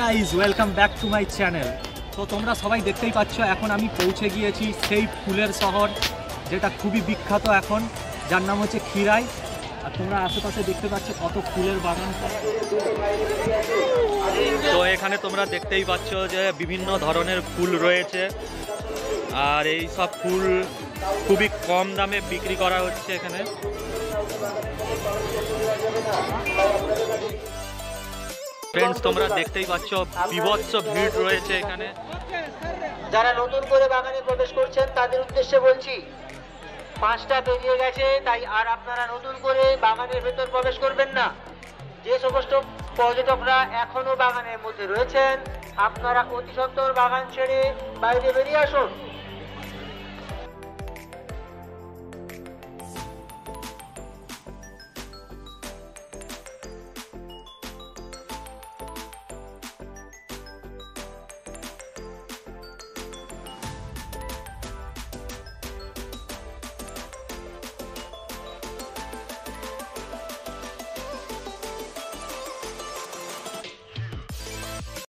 Guys welcome back to my channel. তো তোমরা সবাই দেখতেই পাচ্ছ, এখন আমি পৌঁছে গিয়েছি সেই ফুলের শহর, যেটা খুবই বিখ্যাত এখন, যার নাম হচ্ছে খিরাই আর তোমরা আশেপাশে দেখতে পাচ্ছ কত ফুলের বাগান। তো এখানে তোমরা দেখতেই পাচ্ছ যে বিভিন্ন ধরনের ফুল রয়েছে। আর এই সব ফুল খুবই কম দামে বিক্রি করা হচ্ছে এখানে। ফ্রেন্ডস তোমরা দেখতেই পাচ্ছ, বিভৎস ভিড় রয়েছে এখানে। যারা নতুন করে বাগানে প্রবেশ করছেন, তাদের উদ্দেশ্যে বলছি, পাঁচটা পেরিয়ে গেছে, তাই আর আপনারা নতুন করে বাগানের ভেতর প্রবেশ করবেন না। যে সমস্ত পর্যটকরা এখনও বাগানের মধ্যে রয়েছেন, আপনারা অতি সত্বর বাগান ছেড়ে বাইরে বেরিয়ে আসুন।